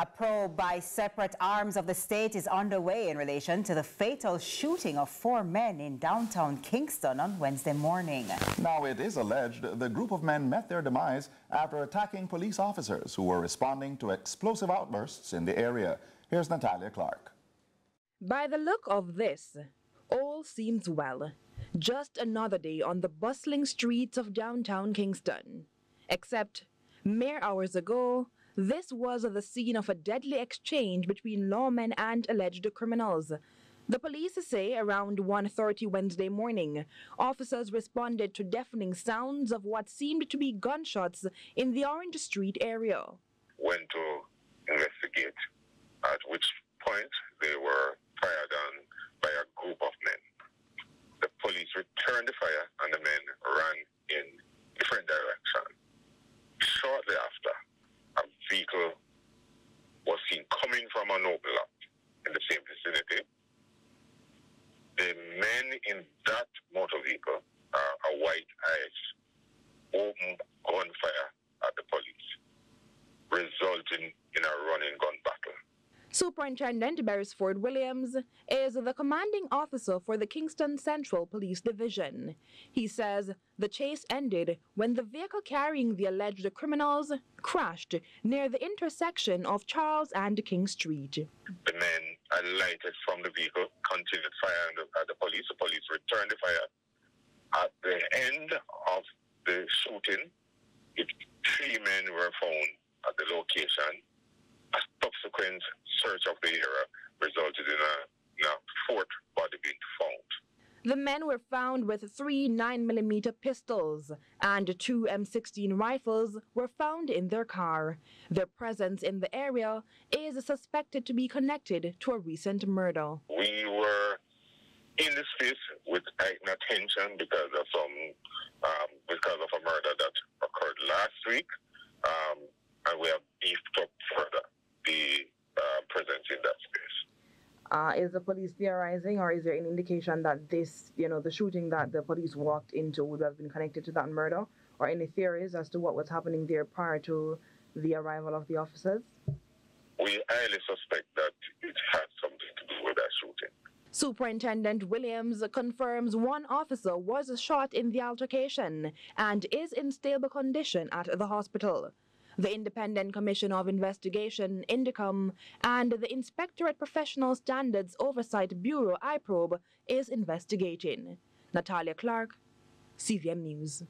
A probe by separate arms of the state is underway in relation to the fatal shooting of four men in downtown Kingston on Wednesday morning. Now, it is alleged the group of men met their demise after attacking police officers who were responding to explosive outbursts in the area. Here's Natalia Clarke. By the look of this, all seems well. Just another day on the bustling streets of downtown Kingston. Except, mere hours ago, this was the scene of a deadly exchange between lawmen and alleged criminals. The police say around 1.30 Wednesday morning, officers responded to deafening sounds of what seemed to be gunshots in the Orange Street area. Went to investigate, at which point they were fired on by a group of men. The police returned the fire and the men ran in different directions. Shortly after, vehicle was seen coming from open lot in the same vicinity. The men in that motor vehicle are a white eyes open gunfire at the police, resulting in a running gun battle. Superintendent Beresford Williams is the commanding officer for the Kingston Central Police Division. He says the chase ended when the vehicle carrying the alleged criminals crashed near the intersection of Charles and King Street. The men alighted from the vehicle, continued firing at the police. The police returned the fire. At the end of the shooting, three men were found at the location. Subsequent search of the area resulted in a, in a fourth body being found. The men were found with three 9mm pistols and two M16 rifles were found in their car. Their presence in the area is suspected to be connected to a recent murder. We were in the space with heightened attention because of some um, because of a murder that occurred last week, um, and we have beefed up further the uh, presence in that space. Uh, is the police theorizing, or is there any indication that this, you know, the shooting that the police walked into would have been connected to that murder, or any theories as to what was happening there prior to the arrival of the officers? We highly suspect that it had something to do with that shooting. Superintendent Williams confirms one officer was shot in the altercation and is in stable condition at the hospital the Independent Commission of Investigation, INDECOM, and the Inspectorate Professional Standards Oversight Bureau, IPROB, is investigating. Natalia Clarke, CVM News.